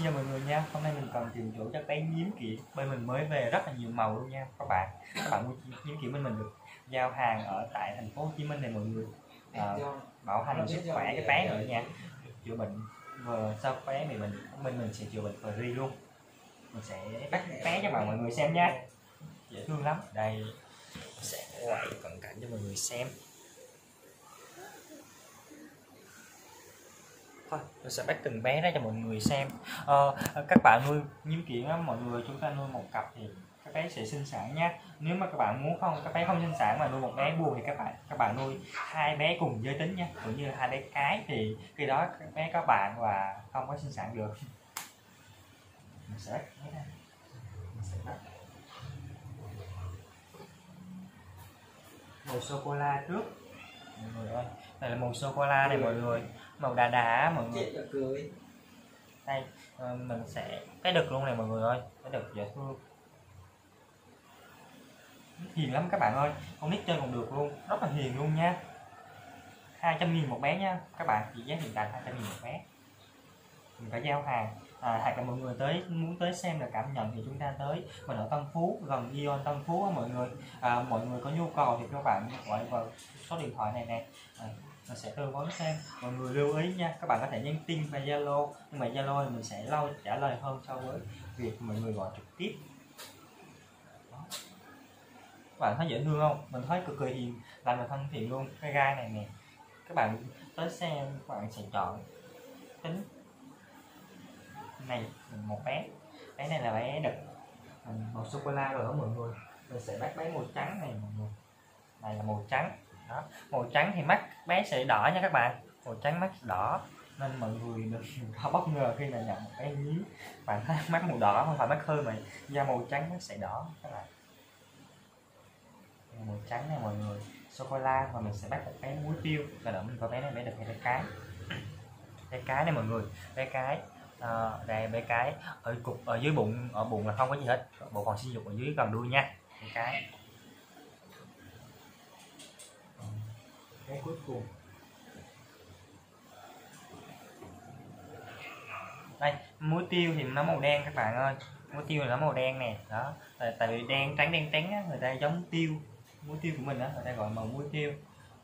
xin chào mọi người nha. Hôm nay mình cần tìm chỗ cho bé nhiễm kiện bên mình mới về rất là nhiều màu luôn nha các bạn. Các bạn mua nhiễm kiện bên mình được giao hàng ở tại thành phố Hồ Chí Minh này mọi người. À, bảo hành sức khỏe cái bé nữa nha. Chữa bệnh vừa sau bé thì mình bên mình sẽ chữa bệnh free luôn. Mình sẽ bắt bé cho mọi người xem nha. Dễ thương lắm. Đây mình sẽ quay cận cảnh cho mọi người xem. Thôi. Tôi sẽ bắt từng bé ra cho mọi người xem. À, các bạn nuôi nhiễm kiện á mọi người chúng ta nuôi một cặp thì các bé sẽ sinh sản nhé nếu mà các bạn muốn không các bé không sinh sản mà nuôi một bé buồn thì các bạn các bạn nuôi hai bé cùng giới tính nhé cũng như hai bé cái thì khi đó các bé có bạn và không có sinh sản được. Mình sẽ bắt bé ra. Mình sẽ bắt. màu sô cô la trước. Mọi người ơi đây là màu sô cô la này mọi người màu đà đá mọi người. cười. Đây ờ, mình sẽ cái đực luôn này mọi người ơi. Cái đực dễ thương. Hiền lắm các bạn ơi. Con nít chơi còn được luôn. Rất là hiền luôn nha. 200 nghìn một bé nha. Các bạn chỉ giá hiện tại 200 nghìn một bé. Mình phải giao hàng. À, hoặc là mọi người tới muốn tới xem là cảm nhận thì chúng ta tới. Mình ở Tân Phú gần Ion Tân Phú mọi người. À, mọi người có nhu cầu thì các bạn gọi vào số điện thoại này nè. À, mình sẽ tư vấn thêm mọi người lưu ý nha, các bạn có thể nhắn tin và zalo, nhưng mà zalo thì mình sẽ lâu trả lời hơn so với việc mọi người gọi trực tiếp. Đó. các bạn thấy dễ thương không? Mình thấy cực kỳ hiền, làm được thân thiện luôn. Cái gai này nè, các bạn tới xem, các bạn sẽ chọn tính này một bé. Bé này là bé đực. Mình màu sô cô la rồi đó mọi người. Mình sẽ bắt bé màu trắng này mọi người. Này là màu trắng đó. Màu trắng thì mắt bé sẽ đỏ nha các bạn. Màu trắng mắt đỏ. Nên mọi người đừng có bất ngờ khi mà nhận một cái nhí. Bạn thấy mắt màu đỏ không? Phải mắt hơi mà da màu trắng nó sẽ đỏ các bạn. Màu trắng này mọi người. Sô cô la và mình sẽ bắt một cái muối tiêu. Và đợi mình có bé này bé được hai bé cái. Bé cái này mọi người. Bé cái. À, đây bé cái. Ở cục ở dưới bụng ở bụng là không có gì hết. Bộ phận sinh dục ở dưới gần đuôi nha. Bé cái. Cái cuối cùng đây muối tiêu thì nó màu đen các bạn ơi. Muối tiêu là nó màu đen nè đó. Tại, tại vì đen trắng đen trắng á, người ta giống tiêu muối tiêu của mình á người ta gọi màu muối tiêu.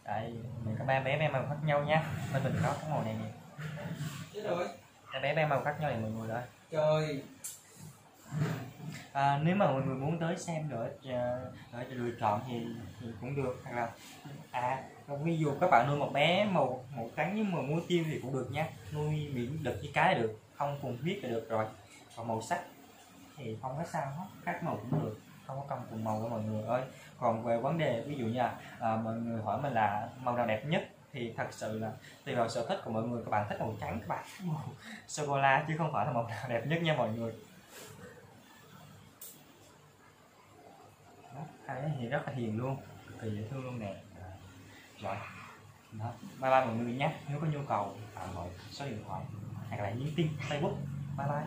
Tại mình có ba bé bé màu khác nhau nha. Bên mình có cái màu này nè. Rồi. Ba bé bé màu khác nhau này mọi người ơi trời à, nếu mà mọi người muốn tới xem nữa ở à, lựa chọn thì, thì cũng được. Hoặc là à ví dụ các bạn nuôi một bé màu màu trắng với màu muối tiêu thì cũng được nhé nuôi miễn đực với cái là được không cùng huyết là được rồi. Còn màu sắc thì không có sao hết các màu cũng được không có cần cùng màu đâu mọi người ơi. Còn về vấn đề ví dụ như là à, mọi người hỏi mình là màu nào đẹp nhất thì thật sự là tùy vào sở thích của mọi người. Các bạn thích màu trắng các bạn thích màu sô cô la chứ không phải là màu nào đẹp nhất nha mọi người. Hai thì rất là hiền luôn. Cực kỳ dễ thương luôn nè. Rồi. Đó. Bye bye mọi người nhé. Nếu có nhu cầu à, gọi số điện thoại hoặc là nhắn tin facebook bye bye.